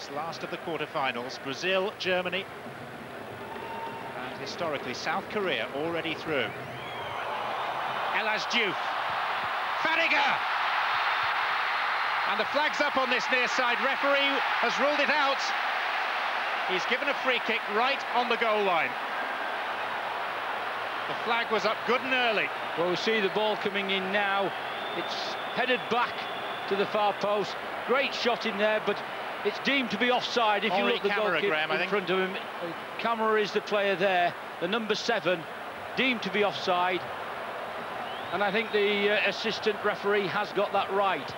this last of the quarter-finals. Brazil, Germany, and historically South Korea already through. El Hadji Diouf, Fadiga! And the flag's up on this near side. Referee has ruled it out. He's given a free kick right on the goal line. The flag was up good and early. Well, we see the ball coming in now. It's headed back to the far post. Great shot in there, but it's deemed to be offside if Henri you look the Camara, goalkeeper Graham, in front of him. Camara is the player there, the number seven, deemed to be offside. And I think the uh, assistant referee has got that right.